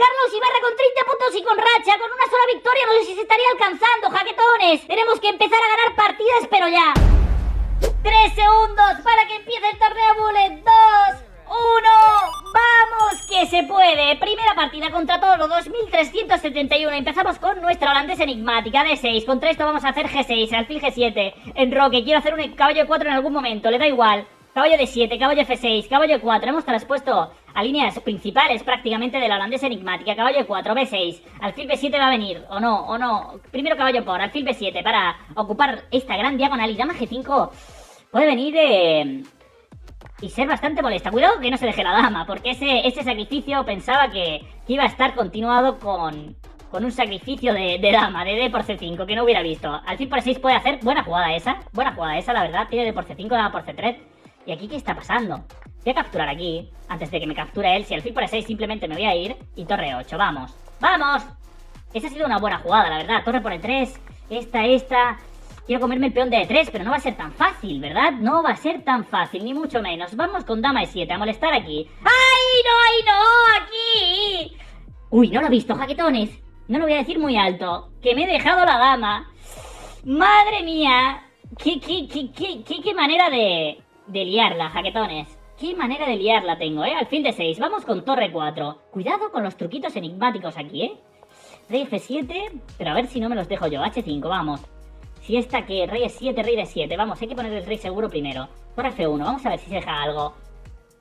Carlos Ibarra con 30 puntos y con racha, con una sola victoria, no sé si se estaría alcanzando, jaquetones. Tenemos que empezar a ganar partidas, pero ya. Tres segundos para que empiece el torneo Bullet. Dos, uno, vamos que se puede. Primera partida contra todos los 2371. Empezamos con nuestra holandesa enigmática de 6. Contra esto vamos a hacer G6, alfil G7. En Roque, quiero hacer un caballo de 4 en algún momento, le da igual. Caballo de 7, caballo F6, caballo de 4. Hemos traspuesto a líneas principales prácticamente de la holandesa enigmática. Caballo de 4, B6. Alfil B7 va a venir, o no, o no. Primero caballo por, alfil B7 para ocupar esta gran diagonal. Y dama G5 puede venir de y ser bastante molesta. Cuidado que no se deje la dama, porque ese, ese sacrificio pensaba que, iba a estar continuado con, con un sacrificio de, dama, de D por C5, que no hubiera visto. Alfil por 6 puede hacer buena jugada esa, buena jugada esa, la verdad. Tiene D por C5, dama por C3. ¿Y aquí qué está pasando? Voy a capturar aquí, antes de que me capture él. Si alfil por 6 simplemente me voy a ir. Y torre 8, vamos. ¡Vamos! Esa ha sido una buena jugada, la verdad. Torre por el 3, esta, esta. Quiero comerme el peón de E3, pero no va a ser tan fácil, ¿verdad? No va a ser tan fácil, ni mucho menos. Vamos con dama E7 a molestar aquí. ¡Ay, no, ay, no! ¡Aquí! Uy, no lo he visto, jaquetones. No lo voy a decir muy alto. Que me he dejado la dama. ¡Madre mía! ¿Qué, qué, qué, qué, qué, qué manera de, de liarla, jaquetones? Qué manera de liarla tengo, ¿eh? Al fin de 6. Vamos con torre 4. Cuidado con los truquitos enigmáticos aquí, ¿eh? Rey F7, pero a ver si no me los dejo yo. H5, vamos. Si esta que rey es 7, rey de 7. Vamos, hay que poner el rey seguro primero. Torre F1, vamos a ver si se deja algo.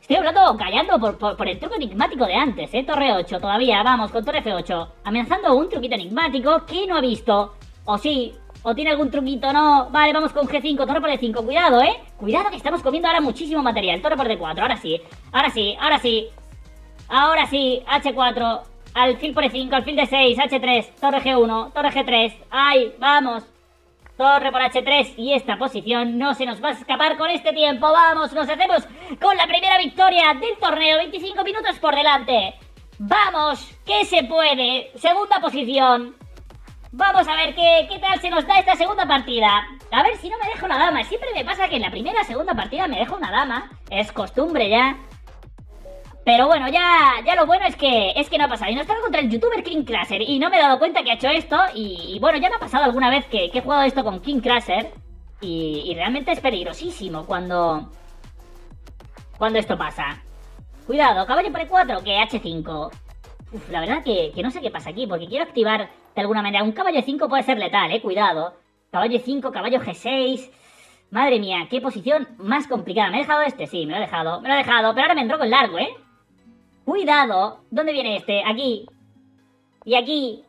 Estoy hablando, callando por, el truco enigmático de antes, ¿eh? Torre 8 todavía, vamos, con torre F8. Amenazando un truquito enigmático que no ha visto. O sí, o tiene algún truquito, no. Vale, vamos con G5, torre por D5. Cuidado, ¿eh? Cuidado que estamos comiendo ahora muchísimo material. Torre por D4, ahora sí. Ahora sí, ahora sí. Ahora sí, H4. Alfil por E5, alfil de 6, H3, torre G1, torre G3. ¡Ay! ¡Vamos! Torre por H3 y esta posición no se nos va a escapar con este tiempo. Vamos, nos hacemos con la primera victoria del torneo. 25 minutos por delante. Vamos, que se puede. Segunda posición. Vamos a ver qué, qué tal se nos da esta segunda partida. A ver si no me dejo la dama. Siempre me pasa que en la primera segunda partida me dejo una dama. Es costumbre ya. Pero bueno, ya, ya lo bueno es que es que no ha pasado. Y no estaba contra el youtuber King Crasher. Y no me he dado cuenta que ha hecho esto. Y, bueno, ya me ha pasado alguna vez que, he jugado esto con King Crasher. Y, realmente es peligrosísimo cuando. Cuando esto pasa. Cuidado, caballo por E4, que H5. La verdad que, que, no sé qué pasa aquí, porque quiero activar de alguna manera. Un caballo 5 puede ser letal, eh, cuidado. Caballo 5, caballo G6. Madre mía, qué posición más complicada. ¿Me he dejado este? Sí, me lo he dejado. Me lo he dejado, pero ahora me entró con largo, ¿eh? Cuidado. ¿Dónde viene este? Aquí. Y aquí.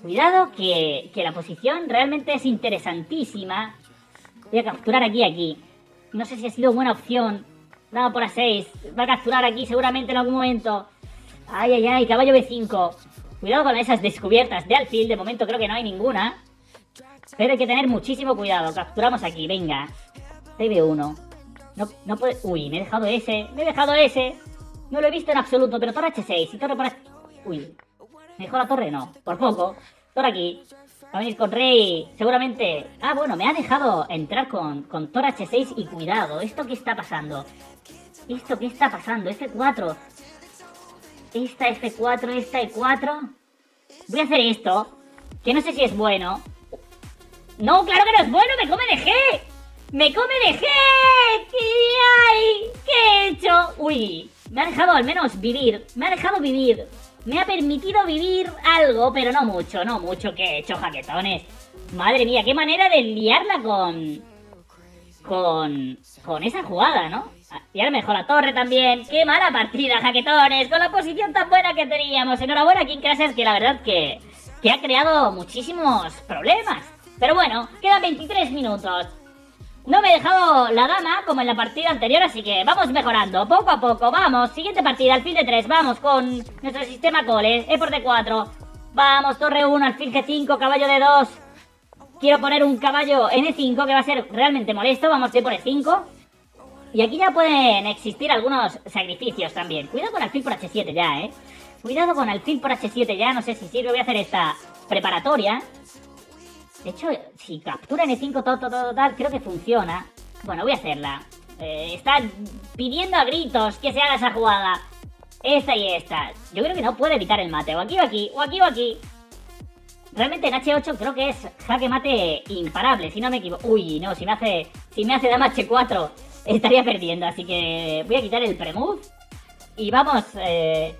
Cuidado que, que la posición realmente es interesantísima. Voy a capturar aquí, aquí. No sé si ha sido buena opción. Nada por A6. Va a capturar aquí seguramente en algún momento. Ay, ay, ay. Caballo B5. Cuidado con esas descubiertas de alfil. De momento creo que no hay ninguna. Pero hay que tener muchísimo cuidado. Capturamos aquí, venga. CB1. No, no puede... Uy, me he dejado ese. Me he dejado ese. No lo he visto en absoluto, pero torre H6 y torre por... Uy, ¿me dejó la torre? No, por poco. Torre aquí. Va a venir con rey, seguramente... Ah, bueno, me ha dejado entrar con, con torre H6 y cuidado. ¿Esto qué está pasando? ¿Esto qué está pasando? F4. Esta F4, esta E4. Voy a hacer esto, que no sé si es bueno. No, claro que no es bueno, me come de G. ¡Me come de G! ¡Ay! ¿Qué he hecho? Uy, me ha dejado al menos vivir. Me ha dejado vivir. Me ha permitido vivir algo, pero no mucho, no mucho que he hecho jaquetones. Madre mía, qué manera de liarla con... Con... Con esa jugada, ¿no? Y ahora me dejó la torre también. ¡Qué mala partida, jaquetones! Con la posición tan buena que teníamos. Enhorabuena, King Crasher, que la verdad que... Que ha creado muchísimos problemas. Pero bueno, quedan 23 minutos. No me he dejado la dama como en la partida anterior, así que vamos mejorando, poco a poco, vamos. Siguiente partida, alfil de 3, vamos con nuestro sistema cole, E por D4. Vamos, torre 1, alfil G5, caballo de 2. Quiero poner un caballo en E5 que va a ser realmente molesto, vamos, E por E5. Y aquí ya pueden existir algunos sacrificios también. Cuidado con alfil por H7 ya, ¿eh? Cuidado con alfil por H7 ya, no sé si sirve, voy a hacer esta preparatoria. De hecho, si captura N5 todo, todo, todo, tal, creo que funciona. Bueno, voy a hacerla. Eh, está pidiendo a gritos que se haga esa jugada. Esta y esta. Yo creo que no puede evitar el mate. O aquí o aquí, o aquí o aquí. Realmente en H8 creo que es jaque mate imparable, si no me equivoco. Uy, no, si me hace. Si me hace dama H4, estaría perdiendo. Así que voy a quitar el premove. Y vamos. Eh,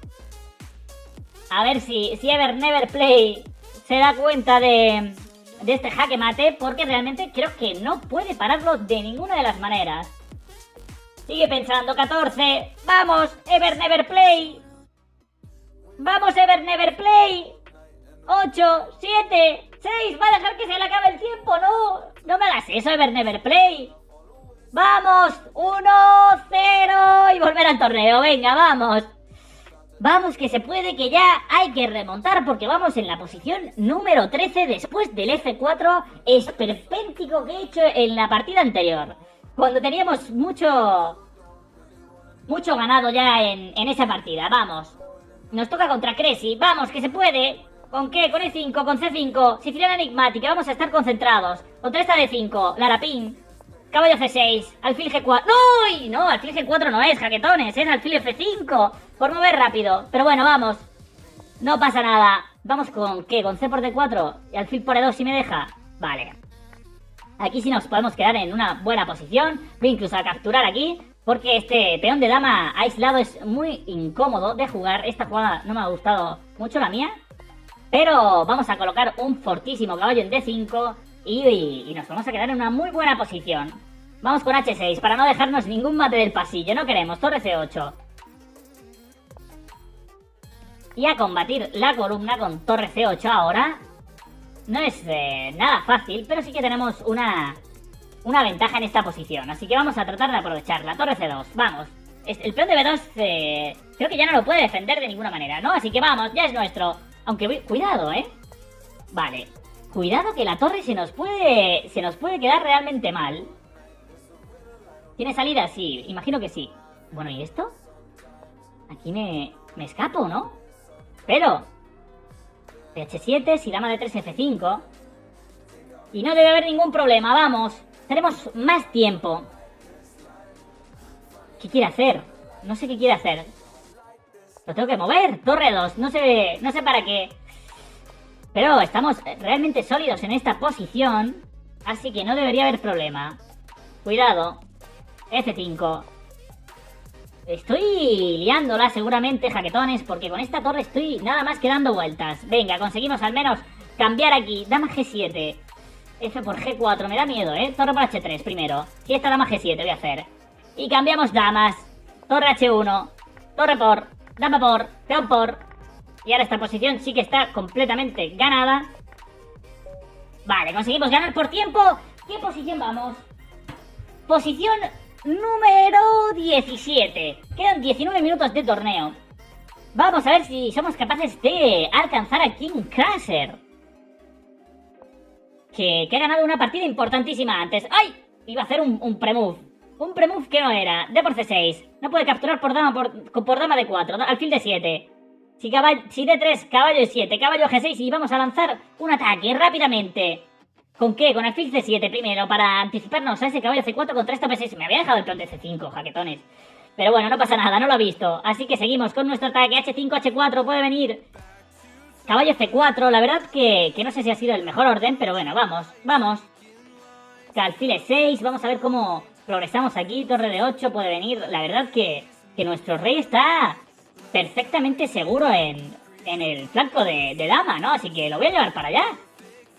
a ver si, si Ever Never Play se da cuenta de, de este jaque mate. Porque realmente creo que no puede pararlo de ninguna de las maneras. Sigue pensando, 14. Vamos, Ever Never Play. Vamos, Ever Never Play. 8, 7, 6. Va a dejar que se le acabe el tiempo, no. No me hagas eso, Ever Never Play. Vamos, 1, 0 y volver al torneo. Venga, vamos. Vamos, que se puede, que ya hay que remontar porque vamos en la posición número 13 después del F4 esperpéntico que he hecho en la partida anterior cuando teníamos mucho... Mucho ganado ya en, en esa partida, vamos. Nos toca contra Cressy, vamos, que se puede. ¿Con qué? Con E5, con C5, Siciliana Enigmática, vamos a estar concentrados. Contra esta D5, Larapín, Caballo C6, alfil G4. ¡No! No, alfil G4 no es, jaquetones, es alfil F5. Por mover rápido. Pero bueno, vamos. No pasa nada. Vamos con ¿qué? Con C por D4 y alfil por E2 si me deja. Vale. Aquí sí nos podemos quedar en una buena posición. Voy incluso a capturar aquí. Porque este peón de dama aislado es muy incómodo de jugar. Esta jugada no me ha gustado mucho la mía. Pero vamos a colocar un fortísimo caballo en D5 y, nos vamos a quedar en una muy buena posición. Vamos con H6 para no dejarnos ningún mate del pasillo. No queremos. Torre C8. Y a combatir la columna con torre C8 ahora. No es eh, nada fácil, pero sí que tenemos una, una ventaja en esta posición. Así que vamos a tratar de aprovecharla. Torre C2, vamos. El peón de B2 eh, creo que ya no lo puede defender de ninguna manera, ¿no? Así que vamos, ya es nuestro. Aunque, cuidado, ¿eh? Vale. Cuidado que la torre se nos puede, se nos puede quedar realmente mal. ¿Tiene salida? Sí, imagino que sí. Bueno, ¿y esto? Aquí me, me escapo, ¿no? Pero, H7, si dama de 3, F5. Y no debe haber ningún problema, vamos. Tenemos más tiempo. ¿Qué quiere hacer? No sé qué quiere hacer. Lo tengo que mover. Torre 2. No sé, no sé para qué. Pero estamos realmente sólidos en esta posición. Así que no debería haber problema. Cuidado. F5. Estoy liándola seguramente, jaquetones, porque con esta torre estoy nada más que dando vueltas. Venga, conseguimos al menos cambiar aquí. Dama G7. F por G4, me da miedo, ¿eh? Torre por H3 primero. Si esta dama G7 voy a hacer. Y cambiamos damas. Torre H1. Torre por. Dama por. Peón por. Y ahora esta posición sí que está completamente ganada. Vale, conseguimos ganar por tiempo. ¿Qué posición vamos? Posición número 17. Quedan 19 minutos de torneo. Vamos a ver si somos capaces de alcanzar a King Crusher. Que, ha ganado una partida importantísima antes. ¡Ay! Iba a hacer un, un pre-move. Un pre-move que no era. D por C6. No puede capturar por dama, por, por dama de 4. Alfil de 7. Si, caballo, si D3, caballo de 7. Caballo G6 y vamos a lanzar un ataque rápidamente. ¿Con qué? Con alfil C7 primero, para anticiparnos a ese caballo C4 contra esta P6. Me había dejado el peón de C5, jaquetones. Pero bueno, no pasa nada, no lo ha visto. Así que seguimos con nuestro ataque. H5, H4, puede venir. Caballo C4, la verdad que, que no sé si ha sido el mejor orden, pero bueno, vamos, vamos. Alfil E6, vamos a ver cómo progresamos aquí. Torre de 8 puede venir. La verdad que, que nuestro rey está perfectamente seguro en, en el flanco de, de dama, ¿no? Así que lo voy a llevar para allá.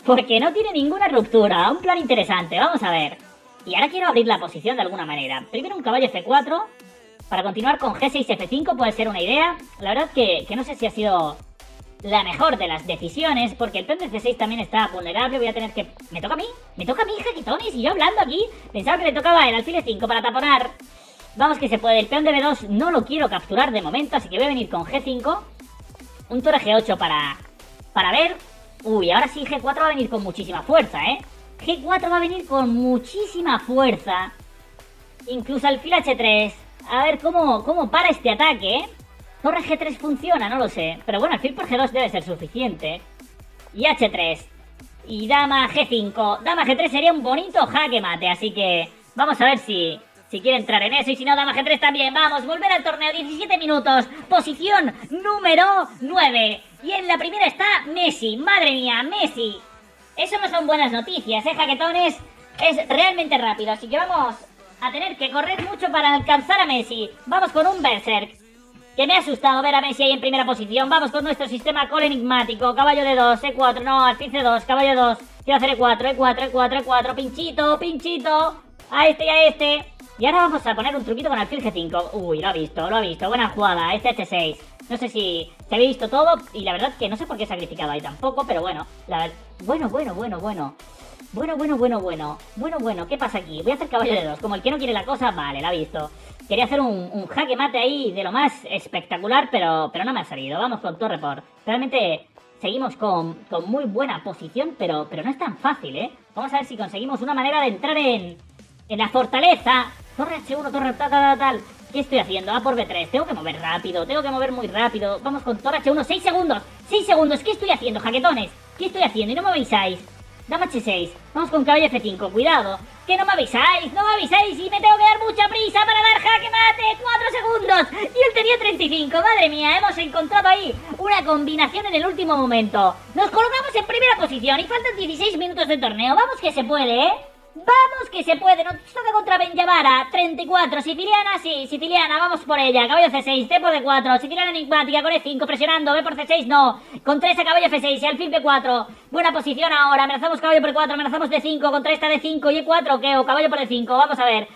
Porque no tiene ninguna ruptura. Un plan interesante, vamos a ver. Y ahora quiero abrir la posición de alguna manera. Primero un caballo F4. Para continuar con G6, F5 puede ser una idea. La verdad que, que no sé si ha sido la mejor de las decisiones, porque el peón de C6 también está vulnerable, voy a tener que... ¿Me toca a mí? ¿Me toca a mí, jaquitones? Y yo hablando aquí, pensaba que le tocaba el alfil 5 para taponar. Vamos que se puede, el peón de B2 no lo quiero capturar de momento, así que voy a venir con G5. Un torre G8 para, para ver Uy, ahora sí G4 va a venir con muchísima fuerza, ¿eh? G4 va a venir con muchísima fuerza. Incluso alfil H3. A ver cómo, cómo para este ataque, ¿eh? Torre G3 funciona, no lo sé. Pero bueno, alfil por G2 debe ser suficiente. Y H3. Y dama G5. Dama G3 sería un bonito jaque mate, así que vamos a ver si, Si quiere entrar en eso y si no, dama G3 también. Vamos, volver al torneo, 17 minutos. Posición número 9. Y en la primera está Messi. Madre mía, Messi. Eso no son buenas noticias, ¿eh, jaquetones? Es realmente rápido, así que vamos a tener que correr mucho para alcanzar a Messi. Vamos con un Berserk. Que me ha asustado ver a Messi ahí en primera posición. Vamos con nuestro sistema call enigmático. Caballo de 2, E4, no, alfil C2, caballo de 2. Quiero hacer E4, E4, E4, E4, pinchito, pinchito. A este y a este. Y ahora vamos a poner un truquito con alfil G5. Uy, lo ha visto, lo ha visto. Buena jugada, este H6. No sé si se había visto todo y la verdad que no sé por qué he sacrificado ahí tampoco, pero bueno, la Bueno, bueno, bueno, bueno. Bueno, bueno, bueno, bueno. Bueno, bueno, ¿qué pasa aquí? Voy a hacer caballo de dos. Como el que no quiere la cosa, vale, la ha visto. Quería hacer un, jaque mate ahí de lo más espectacular, pero, pero no me ha salido. Vamos con torre por. Realmente seguimos con, con muy buena posición, pero, pero no es tan fácil, ¿eh? Vamos a ver si conseguimos una manera de entrar en, en la fortaleza. Torre H1, torre tal, tal, tal. ¿Qué estoy haciendo? A por B3. Tengo que mover rápido, tengo que mover muy rápido. Vamos con torre H1, 6 segundos. 6 segundos. ¿Qué estoy haciendo, jaquetones? ¿Qué estoy haciendo? Y no me avisáis. Dama H6. Vamos con caballo F5. Cuidado. Que no me avisáis. No me avisáis. Y me tengo que dar mucha prisa para dar jaque mate. 4 segundos. Y él tenía 35. Madre mía. Hemos encontrado ahí una combinación en el último momento. Nos colocamos en primera posición. Y faltan 16 minutos de torneo. Vamos que se puede, ¿eh? Vamos que se puede, nos toca contra Benjamara 34, siciliana, sí, siciliana, vamos por ella. Caballo C6, T por D4, siciliana enigmática con E5 Presionando, B por C6, no. Con 3 a caballo F6 y alfil B4 Buena posición ahora, amenazamos caballo por 4 Amenazamos D5, contra esta D5 y E4 ¿Qué? O caballo por E5, vamos a ver.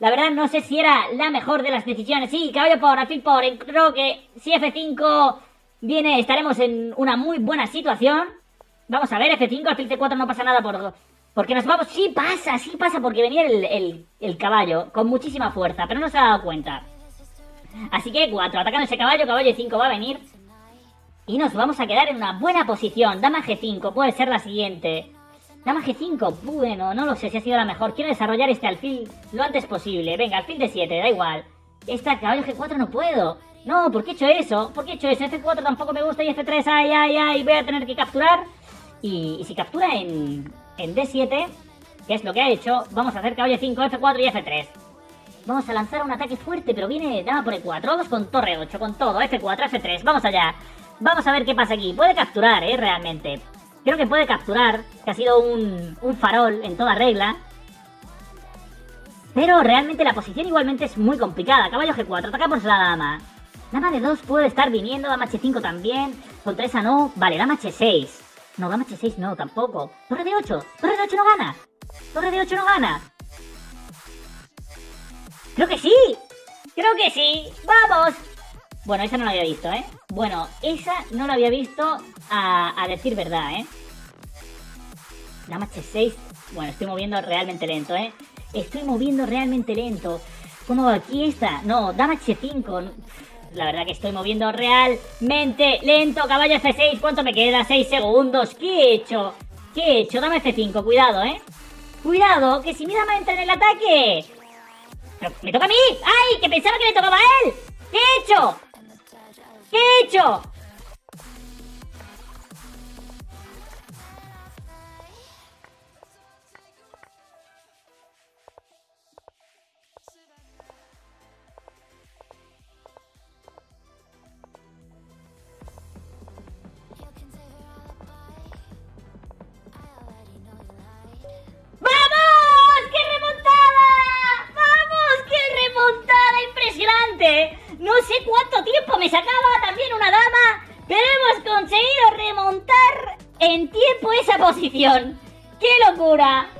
La verdad no sé si era la mejor de las decisiones. Sí, caballo por, alfil por, creo que si F5 viene Estaremos en una muy buena situación. Vamos a ver, F5, alfil C4 no pasa nada por porque nos vamos... Sí pasa, sí pasa, porque venía el, caballo con muchísima fuerza, pero no se ha dado cuenta. Así que 4, atacando ese caballo, caballo 5 va a venir. Y nos vamos a quedar en una buena posición. Dama G5, puede ser la siguiente. Dama G5, bueno, no lo sé si ha sido la mejor. Quiero desarrollar este alfil lo antes posible. Venga, alfil de 7, da igual. Esta caballo G4 no puedo. No, ¿por qué he hecho eso? ¿Por qué he hecho eso? F4 tampoco me gusta y F3, ay, ay, ay, voy a tener que capturar. y si captura en, en D7, que es lo que ha hecho, vamos a hacer caballo 5, F4 y F3. Vamos a lanzar un ataque fuerte, pero viene dama por E4. Vamos con torre 8, con todo, F4, F3. Vamos allá. Vamos a ver qué pasa aquí. Puede capturar, ¿eh? Realmente. Creo que puede capturar, que ha sido un, farol en toda regla. Pero realmente la posición igualmente es muy complicada. Caballo G4, atacamos la dama. Dama de 2 puede estar viniendo, dama H5 también. Contra esa no. Vale, dama H6. No, dama H6 no, tampoco. Torre de 8. Torre de 8 no gana. Torre de 8 no gana. Creo que sí. Creo que sí. ¡Vamos! Bueno, esa no la había visto, ¿eh? Bueno, esa no la había visto a, decir verdad, ¿eh? Dama H6. Bueno, estoy moviendo realmente lento, ¿eh? Estoy moviendo realmente lento. ¿Cómo va aquí esta? No, dama H5. La verdad que estoy moviendo realmente lento. Caballo F6, ¿cuánto me queda? 6 segundos. ¿Qué he hecho? ¿Qué he hecho? Dame F5, cuidado, ¿eh? Cuidado, que si mi dama entra en el ataque. Pero me toca a mí. ¡Ay! Que pensaba que le tocaba a él. ¿Qué he hecho? ¿Qué he hecho? Me sacaba también una dama, pero hemos conseguido remontar en tiempo esa posición. ¡Qué locura!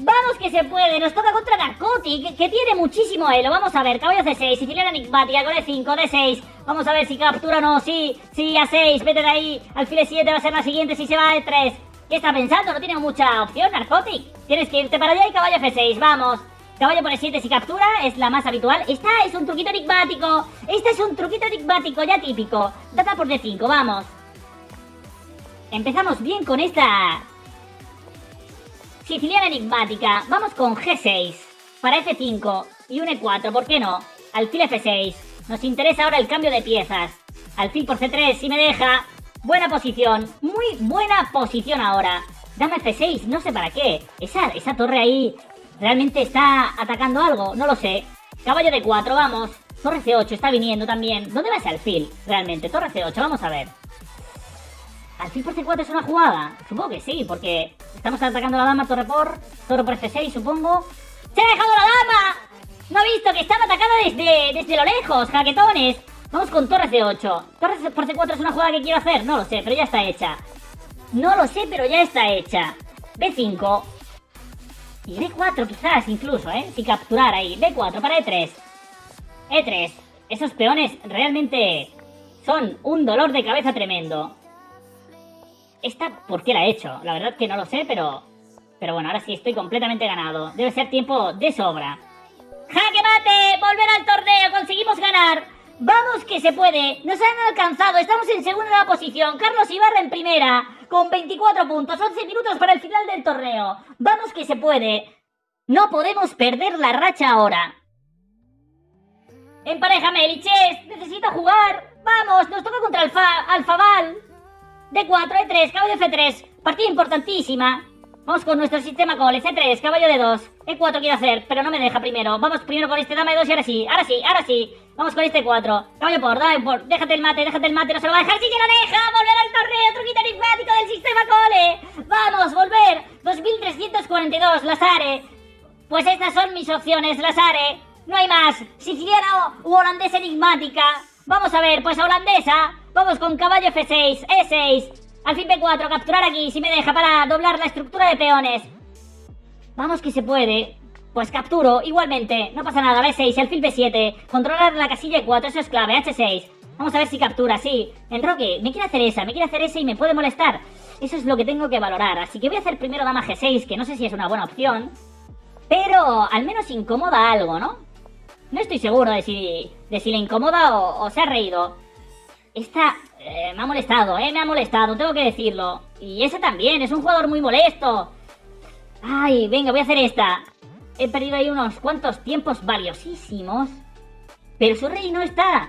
Vamos que se puede, nos toca contra Narcotic, que tiene muchísimo elo. Vamos a ver, caballo C6, siciliana enigmática con E5, D6. Vamos a ver si captura o no, sí, sí, A6, vete de ahí. Alfil 7 va a ser la siguiente si se va a E3. ¿Qué está pensando? No tiene mucha opción, Narcotic. Tienes que irte para allá y caballo F6, vamos. Caballo por E7 si captura, es la más habitual. Esta es un truquito enigmático. Este es un truquito enigmático ya típico. Data por D5, vamos. Empezamos bien con esta... Siciliana enigmática. Vamos con G6. Para F5 y un E4, ¿por qué no? Alfil F6. Nos interesa ahora el cambio de piezas. Alfil por C3, si me deja. Buena posición. Muy buena posición ahora. Dame F6, no sé para qué. Esa, esa torre ahí ¿Realmente está atacando algo? No lo sé. Caballo de 4, vamos. Torre C8 está viniendo también. ¿Dónde va ese alfil? Realmente, torre C8, vamos a ver. ¿Alfil por C4 es una jugada? Supongo que sí, porque estamos atacando a la dama, torre por... Toro por F6, supongo. ¡Se ha dejado la dama! No ha visto que estaba atacada desde, desde lo lejos, jaquetones. Vamos con torre C8. Torre por C4 es una jugada que quiero hacer. No lo sé, pero ya está hecha. No lo sé, pero ya está hecha. B5. Y D4 quizás incluso, ¿eh? Si capturar ahí. D4 para E3. E3. Esos peones realmente son un dolor de cabeza tremendo. Esta, ¿por qué la he hecho? La verdad que no lo sé, pero... Pero bueno, ahora sí estoy completamente ganado. Debe ser tiempo de sobra. ¡Jaque mate! ¡Volver al torneo! ¡Conseguimos ganar! Vamos que se puede. Nos han alcanzado. Estamos en segunda posición. Carlos Ibarra en primera. Con 24 puntos. 11 minutos para el final del torneo. Vamos que se puede. No podemos perder la racha ahora. Empareja Meliches. Necesita jugar. Vamos. Nos toca contra Alfa Alfabal. D4, E3, cabo de F3. Partida importantísima. Vamos con nuestro sistema call. C3, caballo de 2. E4 quiero hacer, pero no me deja primero. Vamos primero con este dama de 2 y ahora sí. Ahora sí, ahora sí. Vamos con este 4. Caballo por, dame por. Déjate el mate, déjate el mate. No se lo va a dejar. ¡Sí, ya la deja! ¡Volver al torneo! ¡Truquito enigmático del sistema cole! ¡Vamos, volver! 2342, las haré. Pues estas son mis opciones, Lazare. No hay más. Siciliana o holandesa enigmática. Vamos a ver, pues holandesa. Vamos con caballo F6, E6. Alfil B4, capturar aquí, si me deja para doblar la estructura de peones. Vamos que se puede. Pues capturo, igualmente, no pasa nada, B6, alfil B7, controlar la casilla E4, eso es clave, H6. Vamos a ver si captura, sí. Enroque, me quiere hacer esa, me quiere hacer esa y me puede molestar. Eso es lo que tengo que valorar, así que voy a hacer primero dama G6, que no sé si es una buena opción. Pero al menos incomoda algo, ¿no? No estoy seguro de si, de si le incomoda o, o se ha reído. Esta eh, me ha molestado, eh, me ha molestado, tengo que decirlo. Y ese también, es un jugador muy molesto. Ay, venga, voy a hacer esta. He perdido ahí unos cuantos tiempos valiosísimos. Pero su rey no está.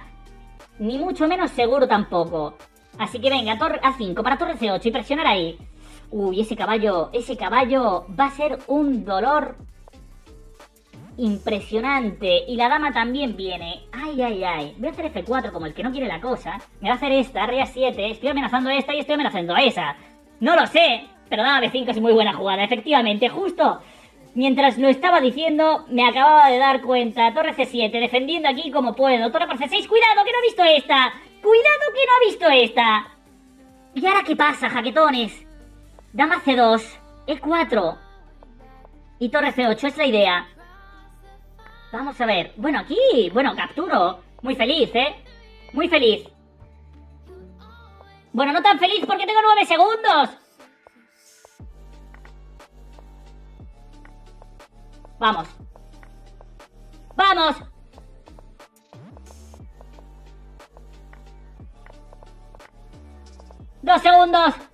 Ni mucho menos seguro tampoco. Así que venga, torre a 5 para torre C8 y presionar ahí. Uy, ese caballo, ese caballo va a ser un dolor impresionante. Y la dama también viene voy a hacer este F4 como el que no quiere la cosa, me va a hacer esta, rey a 7, estoy amenazando a esta y estoy amenazando a esa. No lo sé, pero dama B5 es muy buena jugada, efectivamente, justo. Mientras lo estaba diciendo, me acababa de dar cuenta. Torre C7, defendiendo aquí como puedo. Torre por C6, cuidado que no he visto esta. Cuidado que no ha visto esta. ¿Y ahora qué pasa, jaquetones? Dama C2, E4 y torre C8, es la idea. Vamos a ver. Bueno, aquí, bueno, capturo. Muy feliz, ¿eh? Muy feliz. Bueno, no tan feliz porque tengo nueve segundos. Vamos. Vamos. Dos segundos.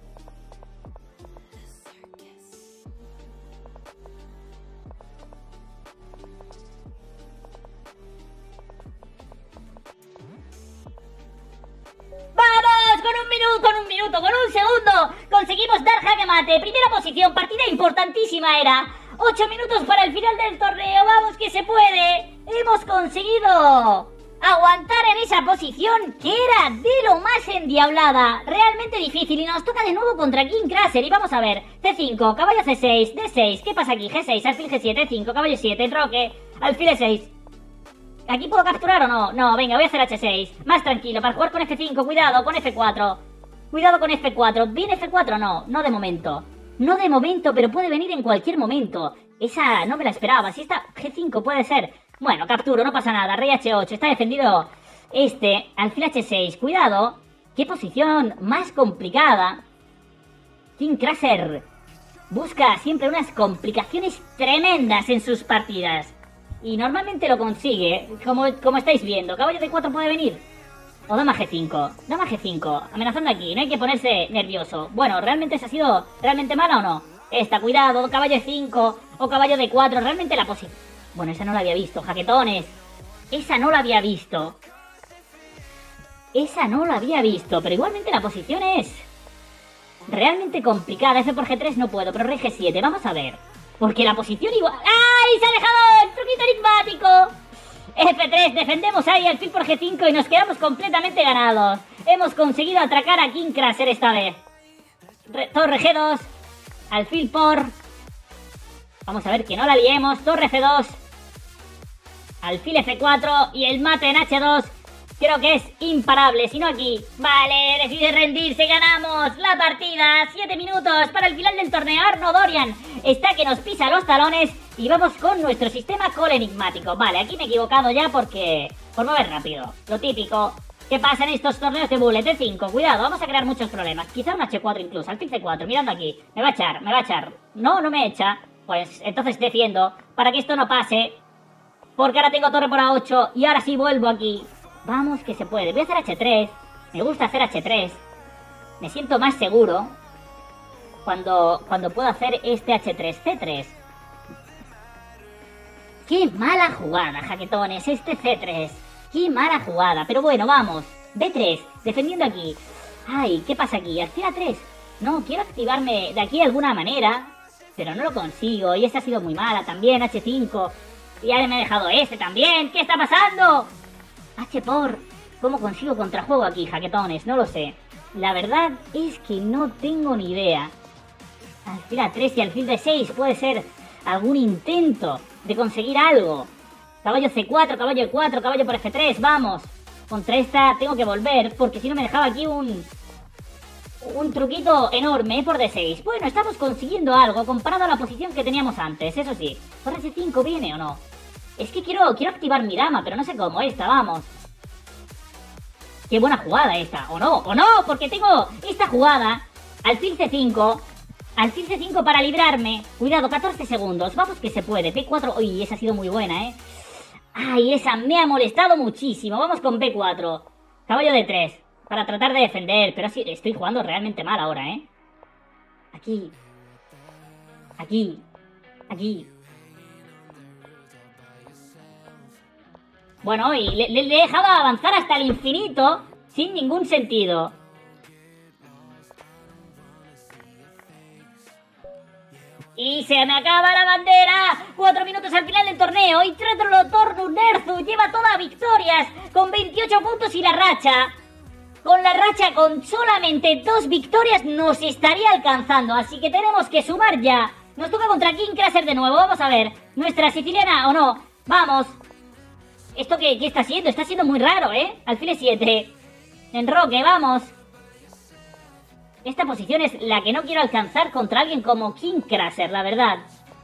Primera posición, partida importantísima era. Ocho minutos para el final del torneo. Vamos que se puede. Hemos conseguido aguantar en esa posición que era de lo más endiablada. Realmente difícil. Y nos toca de nuevo contra King Crasser. Y vamos a ver. C5, caballo C6, D6. ¿Qué pasa aquí? G6, alfil G7, C5, caballo 7, roque, alfil E6. ¿Aquí puedo capturar o no? No, venga, voy a hacer H6. Más tranquilo, para jugar con F5, cuidado, con F4. Cuidado con F4. ¿Viene F4? No, no de momento. No de momento, pero puede venir en cualquier momento. Esa no me la esperaba. Si está G5 puede ser. Bueno, capturo, no pasa nada. Rey H8. Está defendido este. Alfil H6. Cuidado. Qué posición más complicada. King Crasher busca siempre unas complicaciones tremendas en sus partidas. Y normalmente lo consigue, como, como estáis viendo. Caballo de 4 puede venir. O dama G5. Dama G5. Amenazando aquí. No hay que ponerse nervioso. Bueno, ¿realmente se ha sido realmente mala o no? Esta, cuidado. Caballo E5. O caballo de 4 Realmente la posición... Bueno, esa no la había visto. Jaquetones. Esa no la había visto. Esa no la había visto. Pero igualmente la posición es... Realmente complicada. F por G3 no puedo. Pero Reg 7 Vamos a ver. Porque la posición igual... ¡Ay! ¡Se ha dejado el truquito enigmático! F3, defendemos ahí alfil por G5 y nos quedamos completamente ganados. Hemos conseguido atracar a King Crasher esta vez. torre G2, alfil por... Vamos a ver que no la liemos. Torre F2, alfil F4 y el mate en H2 Creo que es imparable, si no aquí. Vale, decide rendirse, ganamos la partida. Siete minutos para el final del torneo. Arno Dorian está que nos pisa los talones y vamos con nuestro sistema col enigmático. Vale, aquí me he equivocado ya porque... Por mover rápido. Lo típico. ¿Qué pasa en estos torneos de bullet de 5? Cuidado, vamos a crear muchos problemas. Quizá un H4 incluso, al C4, mirando aquí. Me va a echar, me va a echar. No, no me echa. Pues entonces defiendo para que esto no pase. Porque ahora tengo torre por A8 y ahora sí vuelvo aquí. Vamos que se puede. Voy a hacer H3. Me gusta hacer H3. Me siento más seguro cuando, cuando puedo hacer este H3, C3. ¡Qué mala jugada, jaquetones! Este C3. ¡Qué mala jugada! Pero bueno, vamos. B3, defendiendo aquí. Ay, ¿qué pasa aquí? Activa 3. No, quiero activarme de aquí de alguna manera. Pero no lo consigo. Y esta ha sido muy mala también, H5. Y ya me he dejado este también. ¿Qué está pasando? H por... ¿Cómo consigo contrajuego aquí, jaquetones? No lo sé. La verdad es que no tengo ni idea. Alfil a 3 y alfil de 6 puede ser algún intento de conseguir algo. Caballo C4, caballo E4, caballo por F3, vamos. Contra esta tengo que volver porque si no me dejaba aquí un... Un truquito enorme por D6. Bueno, estamos consiguiendo algo comparado a la posición que teníamos antes, eso sí. ¿Por S5 viene o no? Es que quiero, quiero activar mi dama, pero no sé cómo esta, vamos. Qué buena jugada esta, o no, o no, porque tengo esta jugada. Alfil C5, alfil C5 para librarme. Cuidado, 14 segundos, vamos que se puede. P4, uy, esa ha sido muy buena, ¿eh? Ay, esa me ha molestado muchísimo. Vamos con B4. Caballo de 3. Para tratar de defender. Pero sí, estoy jugando realmente mal ahora, ¿eh? Aquí. Aquí. Aquí. Bueno, y le, he dejado avanzar hasta el infinito sin ningún sentido. Y se me acaba la bandera. Cuatro minutos al final del torneo. Y Torno Nerzu lleva todas victorias. Con 28 puntos y la racha. Con la racha con solamente dos victorias nos estaría alcanzando. Así que tenemos que sumar ya. Nos toca contra King Crasher de nuevo. Vamos a ver. Nuestra siciliana o no. Vamos. ¿Esto qué, está haciendo? Está siendo muy raro, ¿eh? Alfil 7. Enroque, vamos. Esta posición es la que no quiero alcanzar contra alguien como King Crasher, la verdad.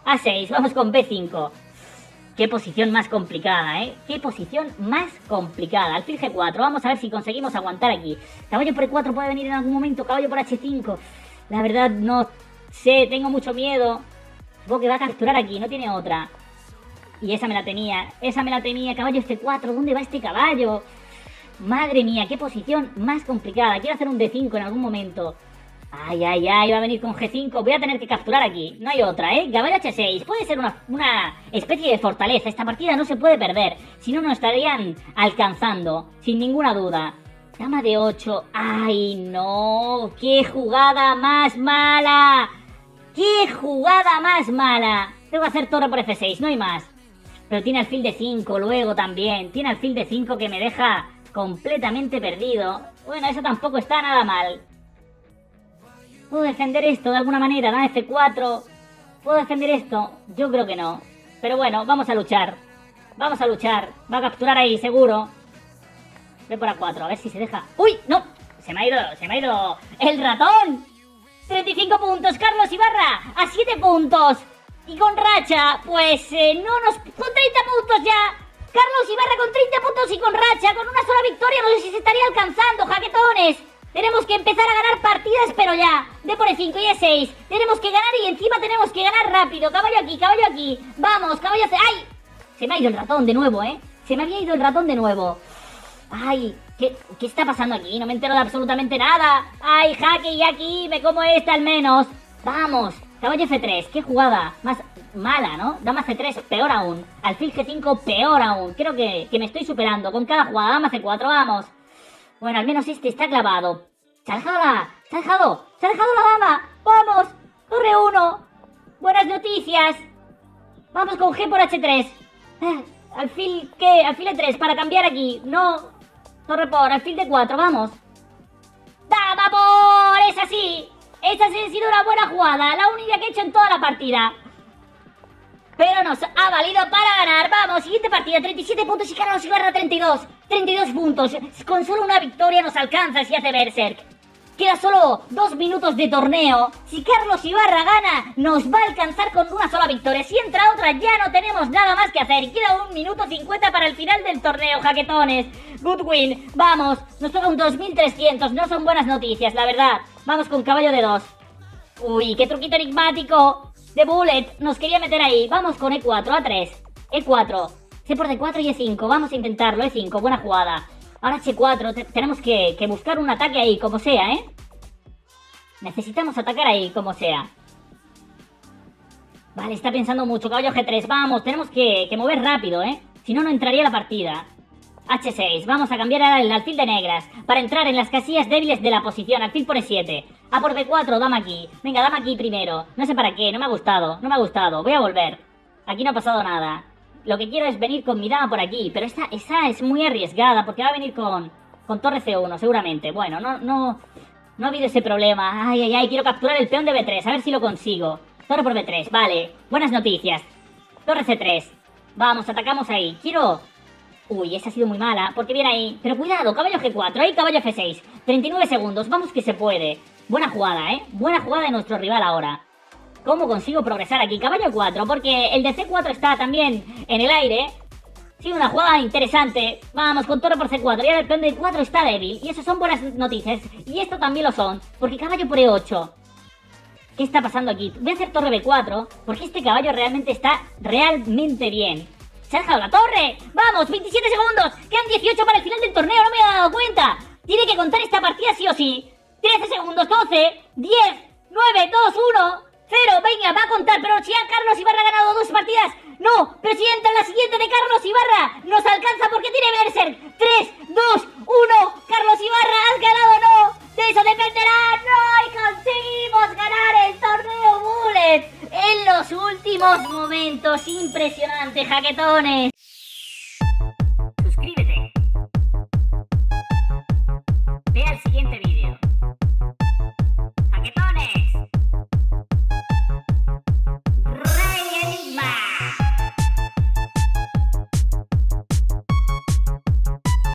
A6, vamos con B5. Qué posición más complicada, ¿eh? Qué posición más complicada. Alfil G4, vamos a ver si conseguimos aguantar aquí. Caballo por E4 puede venir en algún momento, caballo por H5. La verdad no sé, tengo mucho miedo. Supongo que va a capturar aquí, no tiene otra. Y esa me la tenía, esa me la tenía, caballo este 4, ¿dónde va este caballo? Madre mía, qué posición más complicada. Quiero hacer un D5 en algún momento. Ay, ay, ay, va a venir con G5. Voy a tener que capturar aquí. No hay otra, ¿eh? Caballo H6. Puede ser una, una especie de fortaleza. Esta partida no se puede perder. Si no, nos estarían alcanzando. Sin ninguna duda. Dama de 8. ¡Ay, no! ¡Qué jugada más mala! ¡Qué jugada más mala! Tengo que hacer torre por F6, no hay más. Pero tiene alfil de 5 luego también. Tiene alfil de 5 que me deja completamente perdido. Bueno, eso tampoco está nada mal. ¿Puedo defender esto de alguna manera? Dame F4. ¿Puedo defender esto? Yo creo que no. Pero bueno, vamos a luchar. Vamos a luchar. Va a capturar ahí, seguro. Ve por A4, a ver si se deja. ¡Uy! ¡No! Se me ha ido, se me ha ido el ratón. 35 puntos, Carlos Ibarra. A 7 puntos. Y con racha, pues eh, no nos... Con 30 puntos ya. Carlos Ibarra con 30 puntos y con racha, con una sola victoria, no sé si se estaría alcanzando, jaquetones. Tenemos que empezar a ganar partidas, pero ya. De por el 5 y E6. Tenemos que ganar y encima tenemos que ganar rápido. Caballo aquí, caballo aquí. Vamos, caballo... ¡Ay! Se me ha ido el ratón de nuevo, ¿eh? Se me había ido el ratón de nuevo. ¡Ay! ¿Qué, ¿Qué está pasando aquí? No me entero de absolutamente nada. ¡Ay, jaque y aquí! Me como esta al menos. ¡Vamos! Caballo F3, qué jugada más mala, ¿no? Dama C3, peor aún. Alfil G5, peor aún. Creo que, me estoy superando con cada jugada. Dama C4, vamos. Bueno, al menos este está clavado. ¡Se ha dejado. ¡Se ha dejado! ¡Se ha dejado la dama! ¡Vamos! ¡Torre 1! Buenas noticias. Vamos con G por H3. Ah, Alfil, ¿qué? Alfil de 3 para cambiar aquí. No. Torre por alfil de 4, vamos. ¡Dama por! ¡Es así! Esa sí ha sido una buena jugada, la única que he hecho en toda la partida. Pero nos ha valido para ganar. Vamos, siguiente partida, 37 puntos y Carlos Ibarra 32. 32 puntos. Con solo una victoria nos alcanza si hace Berserk. Queda solo dos minutos de torneo. Si Carlos Ibarra gana, nos va a alcanzar con una sola victoria. Si entra otra, ya no tenemos nada más que hacer. Y queda un minuto 50 para el final del torneo, jaquetones. Good win. Vamos, nos toca un 2300. No son buenas noticias, la verdad. Vamos con caballo de dos. Uy, qué truquito enigmático. The Bullet nos quería meter ahí. Vamos con E4, A3. E4. C por D4 y E5. Vamos a intentarlo. E5, buena jugada. Ahora H4, tenemos que, buscar un ataque ahí, como sea, ¿eh? Necesitamos atacar ahí, como sea. Vale, está pensando mucho. Caballo G3, vamos, tenemos que mover rápido, ¿eh? Si no, no entraría la partida. H6, vamos a cambiar ahora el alfil de negras para entrar en las casillas débiles de la posición. Alfil por E7. A por B4, dama aquí. Venga, dama aquí primero. No sé para qué, no me ha gustado, no me ha gustado. Voy a volver. Aquí no ha pasado nada. Lo que quiero es venir con mi dama por aquí, pero esta, esa es muy arriesgada porque va a venir con, con torre C1 seguramente. Bueno, no, no, no ha habido ese problema. Ay, ay, ay, quiero capturar el peón de B3, a ver si lo consigo. Torre por B3, vale. Buenas noticias. Torre C3. Vamos, atacamos ahí. Quiero... Uy, esa ha sido muy mala, porque viene ahí. Pero cuidado, caballo G4, ahí caballo F6. 39 segundos, vamos que se puede. Buena jugada, ¿eh? Buena jugada de nuestro rival ahora. ¿Cómo consigo progresar aquí? Caballo 4, porque el de C4 está también en el aire. Sí, una jugada interesante. Vamos, con torre por C4. Y ahora el peón de 4 está débil. Y eso son buenas noticias. Y esto también lo son. Porque caballo por E8. ¿Qué está pasando aquí? Voy a hacer torre B4. Porque este caballo realmente está realmente bien. ¿Se ha dejado la torre? ¡Vamos! ¡27 segundos! ¡Quedan 18 para el final del torneo! ¡No me he dado cuenta! Tiene que contar esta partida sí o sí. 13 segundos, 12, 10, 9, 2, 1... Cero, venga, va a contar, pero si a Carlos Ibarra ha ganado dos partidas, no, pero la siguiente de Carlos Ibarra, nos alcanza porque tiene Berserk. 3, 2, 1, Carlos Ibarra, has ganado no, eso dependerá, no, y conseguimos ganar el torneo Bullet en los últimos momentos. Impresionante, jaquetones. Suscríbete. Ve al siguiente video.